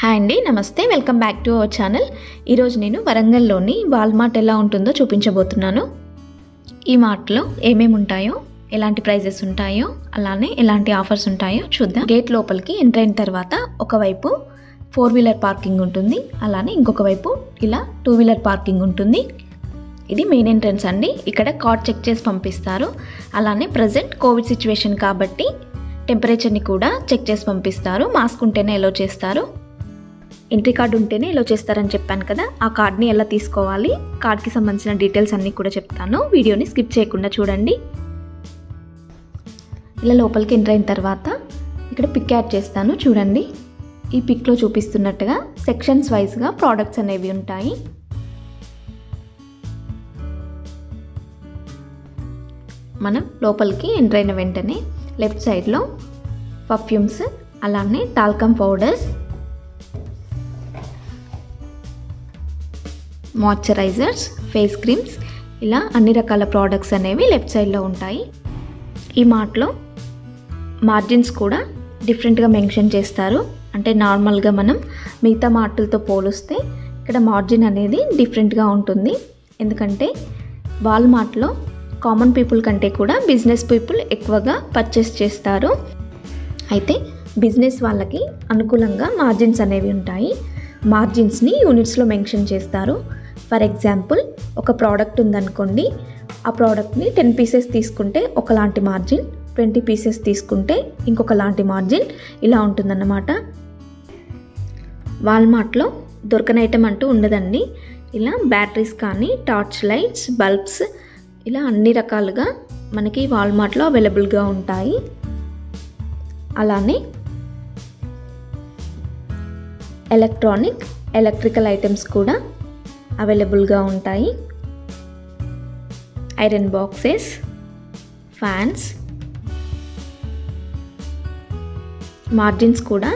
Hi అండి నమస్తే. Welcome back to our channel. ఈరోజు నేను వరంగల్లోని వాల్మార్ట్ ఎలా ఉంటుందో చూపించబోతున్నాను. ఈ మార్ట్లో ఏమేమి ఉంటాయో ఎలాంటి ప్రైజెస్ ఉంటాయో అలానే ఎలాంటి ఆఫర్స్ ఉంటాయో చూద్దాం. గేట్ లోపలికి ఎంటర్ అయిన తర్వాత ఒకవైపు ఫోర్ వీలర్ పార్కింగ్ ఉంటుంది. అలానే ఇంకొక వైపు ఇలా టూ వీలర్ పార్కింగ్ ఉంటుంది. ఇది మెయిన్ ఎంట్రన్స్ అండి. ఇక్కడ కార్డ్ చెక్ చేసి పంపిస్తారు. అలానే ప్రజెంట్ కోవిడ్ సిచ్యువేషన్ కాబట్టి టెంపరేచర్ని కూడా చెక్ చేసి పంపిస్తారు. మాస్క్ ఉంటేనే ఎలో చేస్తారు. ఎంట్రీ కార్డు ఉంటేనే ఇలా చేస్తారని చెప్పాను కదా ఆ కార్డ్ని ఎలా తీసుకోవాలి కార్డ్కి సంబంధించిన డీటెయిల్స్ అన్నీ కూడా చెప్తాను. వీడియోని స్కిప్ చేయకుండా చూడండి. ఇలా లోపలికి ఎంటర్ అయిన తర్వాత ఇక్కడ పిక్ యాడ్ చేస్తాను చూడండి. ఈ పిక్లో చూపిస్తున్నట్టుగా సెక్షన్స్ వైజ్గా ప్రోడక్ట్స్ అనేవి ఉంటాయి. మనం లోపలికి ఎంటర్ అయిన వెంటనే లెఫ్ట్ సైడ్లో పర్ఫ్యూమ్స్ అలానే talcum powders moisturizers face creams ఇలా అన్ని రకాల ప్రోడక్ట్స్ అనేవి లెఫ్ట్ సైడ్లో ఉంటాయి. ఈ మార్ట్లో మార్జిన్స్ కూడా డిఫరెంట్గా మెన్షన్ చేస్తారు. అంటే నార్మల్గా మనం మిగతా మార్టులతో పోలిస్తే ఇక్కడ మార్జిన్ అనేది డిఫరెంట్గా ఉంటుంది. ఎందుకంటే వాల్మార్ట్లో కామన్ పీపుల్ కంటే కూడా బిజినెస్ పీపుల్ ఎక్కువగా పర్చేస్ చేస్తారు. అయితే బిజినెస్ వాళ్ళకి అనుకూలంగా మార్జిన్స్ అనేవి ఉంటాయి. మార్జిన్స్ని యూనిట్స్లో మెన్షన్ చేస్తారు. ఫర్ ఎగ్జాంపుల్ ఒక ప్రోడక్ట్ ఉందనుకోండి ఆ ప్రోడక్ట్ని టెన్ పీసెస్ తీసుకుంటే ఒకలాంటి మార్జిన్ ట్వంటీ పీసెస్ తీసుకుంటే ఇంకొకలాంటి మార్జిన్ ఇలా ఉంటుందన్నమాట. వాల్మార్ట్లో దొరకని ఐటమ్ అంటూ ఉండదండి. ఇలా బ్యాటరీస్ కానీ టార్చ్ లైట్స్ బల్బ్స్ ఇలా అన్ని రకాలుగా మనకి వాల్మార్ట్లో అవైలబుల్గా ఉంటాయి. అలానే ఎలక్ట్రానిక్ ఎలక్ట్రికల్ ఐటమ్స్ కూడా అవైలబుల్గా ఉంటాయి. ఐరన్ బాక్సెస్ ఫ్యాన్స్ మార్జిన్స్ కూడా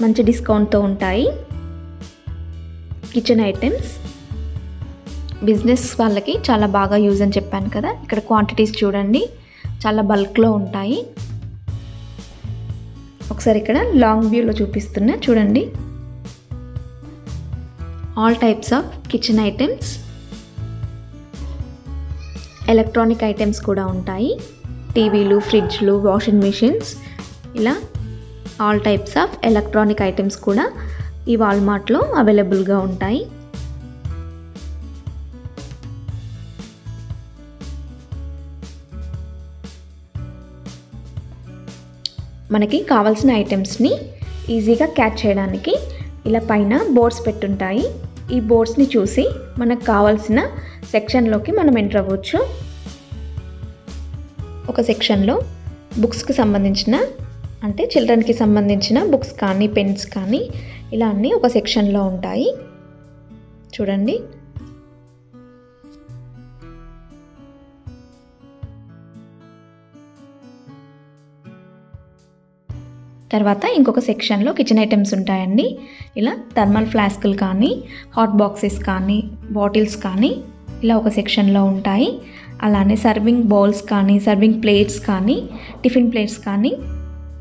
మంచి డిస్కౌంట్తో ఉంటాయి. కిచెన్ ఐటమ్స్ బిజినెస్ వాళ్ళకి చాలా బాగా యూజ్ అని చెప్పాను కదా ఇక్కడ క్వాంటిటీస్ చూడండి చాలా బల్క్లో ఉంటాయి. ఒకసారి ఇక్కడ లాంగ్ వ్యూలో చూపిస్తున్నా చూడండి. All types of kitchen items electronic items కూడా ఉంటాయి. టీవీలు ఫ్రిడ్జ్లు వాషింగ్ మిషన్స్ ఇలా all types of electronic items కూడా ఈ వాల్మార్ట్లో అవైలబుల్గా ఉంటాయి. మనకి కావాల్సిన ఐటమ్స్ని ఈజీగా క్యాచ్ చేయడానికి ఇలా పైన బోర్డ్స్ పెట్టుంటాయి. ఈ బోర్డ్స్ని చూసి మనకు కావాల్సిన సెక్షన్లోకి మనం ఎంటర్ అవ్వచ్చు. ఒక సెక్షన్లో బుక్స్కి సంబంధించిన అంటే చిల్డ్రన్కి సంబంధించిన బుక్స్ కానీ పెన్స్ కానీ ఇలా అన్నీ ఒక సెక్షన్లో ఉంటాయి. చూడండి. తర్వాత ఇంకొక సెక్షన్లో కిచెన్ ఐటమ్స్ ఉంటాయండి. ఇలా థర్మల్ ఫ్లాస్కులు కానీ హాట్ బాక్సెస్ కానీ బాటిల్స్ కానీ ఇలా ఒక సెక్షన్లో ఉంటాయి. అలానే సర్వింగ్ బౌల్స్ కానీ సర్వింగ్ ప్లేట్స్ కానీ టిఫిన్ ప్లేట్స్ కానీ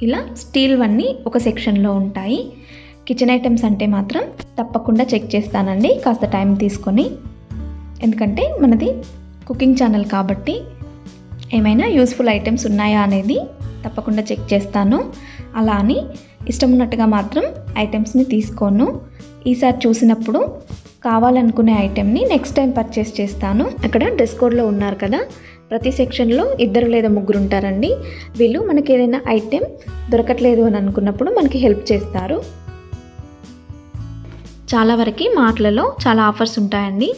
ఇలా స్టీల్వన్నీ ఒక సెక్షన్లో ఉంటాయి. కిచెన్ ఐటమ్స్ అంటే మాత్రం తప్పకుండా చెక్ చేస్తానండి. కాస్త టైం తీసుకొని. ఎందుకంటే మనది కుకింగ్ ఛానల్ కాబట్టి ఏమైనా యూస్ఫుల్ ఐటమ్స్ ఉన్నాయా అనేది తప్పకుండా చెక్ చేస్తాను. అలా అని ఇష్టం ఉన్నట్టుగా మాత్రం ఐటమ్స్ని తీసుకోను. ఈసారి చూసినప్పుడు కావాలనుకునే ఐటెంని నెక్స్ట్ టైం పర్చేస్ చేస్తాను. అక్కడ డ్రెస్ కోడ్లో ఉన్నారు కదా ప్రతి సెక్షన్లో ఇద్దరు లేదా ముగ్గురు ఉంటారండి. వీళ్ళు మనకి ఏదైనా ఐటెం దొరకట్లేదు అని అనుకున్నప్పుడు మనకి హెల్ప్ చేస్తారు. చాలా వరకు మాటలలో చాలా ఆఫర్స్ ఉంటాయండి.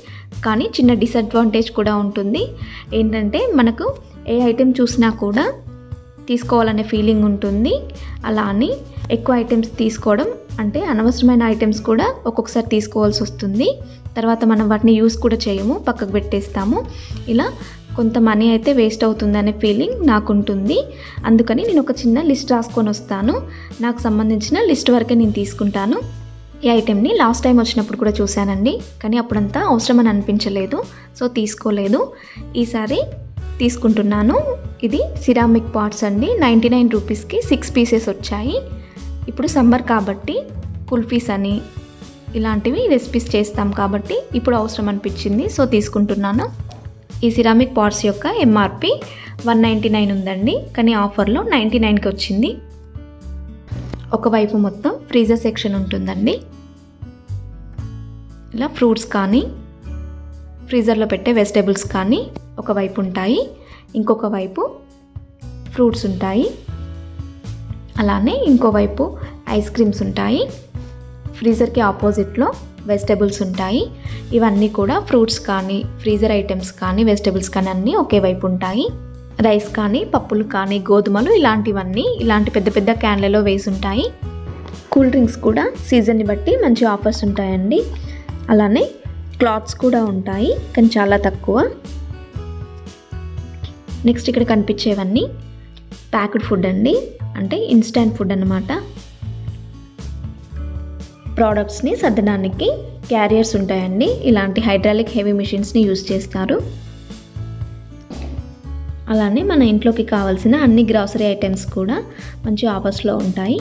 కానీ చిన్న డిసడ్వాంటేజ్ కూడా ఉంటుంది. ఏంటంటే మనకు ఏ ఐటెం చూసినా కూడా తీసుకోవాలనే ఫీలింగ్ ఉంటుంది. అలా అని ఎక్కువ ఐటమ్స్ తీసుకోవడం అంటే అనవసరమైన ఐటమ్స్ కూడా ఒక్కొక్కసారి తీసుకోవాల్సి వస్తుంది. తర్వాత మనం వాటిని యూస్ కూడా చేయము పక్కకు పెట్టేస్తాము. ఇలా కొంత మనీ అయితే వేస్ట్ అవుతుందనే ఫీలింగ్ నాకు ఉంటుంది అందుకని నేను ఒక చిన్న లిస్ట్ రాసుకొని వస్తాను. నాకు సంబంధించిన లిస్ట్ వరకే నేను తీసుకుంటాను. ఈ ఐటెంని లాస్ట్ టైం వచ్చినప్పుడు కూడా చూశానండి. కానీ అప్పుడంతా అని అనిపించలేదు. సో తీసుకోలేదు. ఈసారి తీసుకుంటున్నాను. ఇది సిరామిక్ పాట్స్ అండి. నైంటీ నైన్ రూపీస్కి సిక్స్ పీసెస్ వచ్చాయి. ఇప్పుడు సమ్మర్ కాబట్టి కుల్ఫీస్ అని ఇలాంటివి రెసిపీస్ చేస్తాం కాబట్టి ఇప్పుడు అవసరం అనిపించింది సో తీసుకుంటున్నాను. ఈ సిరామిక్ పాట్స్ యొక్క ఎంఆర్పి వన్ నైంటీ నైన్ ఉందండి కానీ ఆఫర్లో నైంటీ నైన్కి వచ్చింది. ఒకవైపు మొత్తం ఫ్రీజర్ సెక్షన్ ఉంటుందండి. ఇలా ఫ్రూట్స్ కానీ ఫ్రీజర్లో పెట్టే వెజిటేబుల్స్ కానీ ఒకవైపు ఉంటాయి ఇంకొక వైపు ఫ్రూట్స్ ఉంటాయి. అలానే ఇంకోవైపు ఐస్ క్రీమ్స్ ఉంటాయి. ఫ్రీజర్కి ఆపోజిట్లో వెజిటేబుల్స్ ఉంటాయి. ఇవన్నీ కూడా ఫ్రూట్స్ కానీ ఫ్రీజర్ ఐటమ్స్ కానీ వెజిటేబుల్స్ కానీ అన్నీ ఒకే వైపు ఉంటాయి. రైస్ కానీ పప్పులు కానీ గోధుమలు ఇలాంటివన్నీ ఇలాంటి పెద్ద పెద్ద క్యాన్లలో వేసి ఉంటాయి. కూల్ డ్రింక్స్ కూడా సీజన్ని బట్టి మంచి ఆఫర్స్ ఉంటాయండి. అలానే క్లాత్స్ కూడా ఉంటాయి కానీ చాలా తక్కువ. నెక్స్ట్ ఇక్కడ కనిపించేవన్నీ ప్యాక్డ్ ఫుడ్ అండి. అంటే ఇన్స్టాంట్ ఫుడ్ అన్నమాట. ప్రోడక్ట్స్ని సర్దడానికి క్యారియర్స్ ఉంటాయండి. ఇలాంటి హైడ్రాలిక్ హెవీ మిషన్స్ని యూజ్ చేస్తారు. అలానే మన ఇంట్లోకి కావాల్సిన అన్ని గ్రాసరీ ఐటమ్స్ కూడా మంచి ఆఫర్స్లో ఉంటాయి.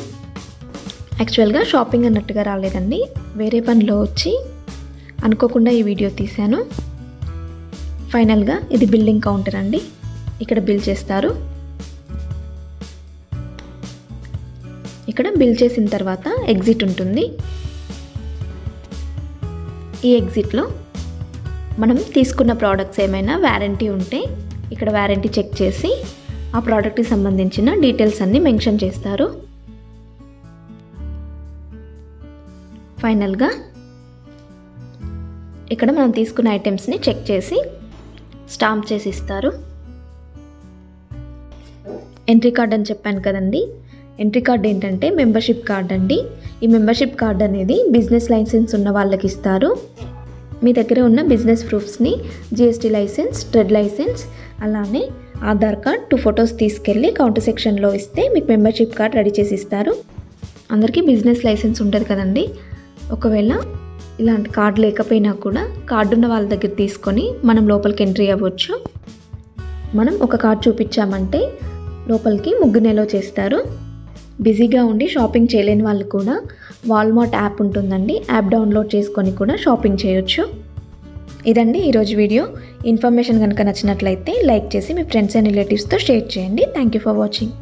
యాక్చువల్గా షాపింగ్ అన్నట్టుగా రాలేదండి. వేరే పనిలో వచ్చి అనుకోకుండా ఈ వీడియో తీశాను. ఫైనల్గా ఇది బిల్లింగ్ కౌంటర్ అండి. ఇక్కడ బిల్ చేస్తారు. ఇక్కడ బిల్ చేసిన తర్వాత ఎగ్జిట్ ఉంటుంది. ఈ ఎగ్జిట్లో మనం తీసుకున్న ప్రోడక్ట్స్ ఏమైనా వ్యారంటీ ఉంటే ఇక్కడ వ్యారంటీ చెక్ చేసి ఆ ప్రోడక్ట్కి సంబంధించిన డీటెయిల్స్ అన్నీ మెన్షన్ చేస్తారు. ఫైనల్గా ఇక్కడ మనం తీసుకున్న ఐటమ్స్ని చెక్ చేసి స్టాంప్ చేసి ఇస్తారు. ఎంట్రీ కార్డ్ అని చెప్పాను కదండి. ఎంట్రీ కార్డ్ ఏంటంటే మెంబర్షిప్ కార్డ్ అండి. ఈ మెంబర్షిప్ కార్డ్ అనేది బిజినెస్ లైసెన్స్ ఉన్న వాళ్ళకి ఇస్తారు. మీ దగ్గర ఉన్న బిజినెస్ ప్రూఫ్స్ని జిఎస్టీ లైసెన్స్ ట్రెడ్ లైసెన్స్ అలానే ఆధార్ కార్డ్ టూ ఫొటోస్ తీసుకెళ్ళి కౌంటర్ సెక్షన్లో ఇస్తే మీకు మెంబర్షిప్ కార్డ్ రెడీ చేసి ఇస్తారు. అందరికీ బిజినెస్ లైసెన్స్ ఉంటుంది కదండి. ఒకవేళ ఇలాంటి కార్డు లేకపోయినా కూడా కార్డు ఉన్న వాళ్ళ దగ్గర తీసుకొని మనం లోపలికి ఎంట్రీ అవ్వచ్చు. మనం ఒక కార్డ్ చూపించామంటే లోపలికి ముగ్గు నెలో చేస్తారు. బిజీగా ఉండి షాపింగ్ చేయలేని వాళ్ళు కూడా వాల్మార్ట్ యాప్ ఉంటుందండి. యాప్ డౌన్లోడ్ చేసుకొని కూడా షాపింగ్ చేయొచ్చు. ఇదండి ఈరోజు వీడియో. ఇన్ఫర్మేషన్ కనుక నచ్చినట్లయితే లైక్ చేసి మీ ఫ్రెండ్స్ అండ్ రిలేటివ్స్తో షేర్ చేయండి. Thank you for watching.